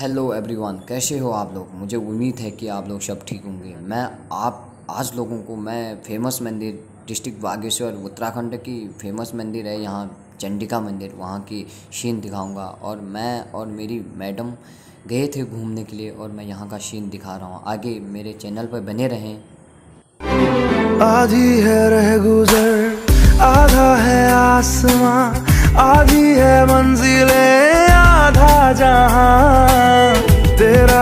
Hello everyone कैसे हो आप लोग? मुझे उम्मीद है कि आप लोग सब ठीक होंगे। मैं आप, आज लोगों को मैं फ़ेमस मंदिर डिस्ट्रिक्ट बागेश्वर, उत्तराखंड की फ़ेमस मंदिर है, यहाँ चंडिका मंदिर, वहाँ की सीन दिखाऊँगा। और मैं और मेरी मैडम गए थे घूमने के लिए और मैं यहाँ का सीन दिखा रहा हूँ। आगे मेरे चैनल पर बने रहें। आधी है रह गुजर, आधा है आसमां, आधी है मंजिलें, आधा जहाँ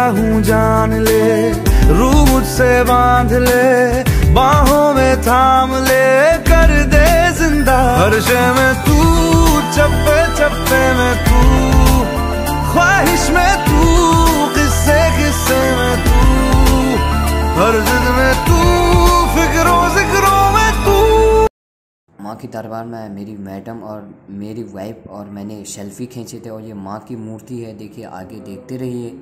हूँ जान ले रू मुझसे बाँध ले, बाहों में थाम ले, कर दे ज़िंदा। हर्षे में तू, चप्पे चप्पे में तू, ख्वाहिश में तू, किस्से किस्से में तू, हर जिद में तू, फिक्रों, जिक्रों में तू। माँ की दरबार में मेरी मैडम और मेरी वाइफ और मैंने सेल्फी खींचे थे और ये माँ की मूर्ति है, देखिए, आगे देखते रहिए।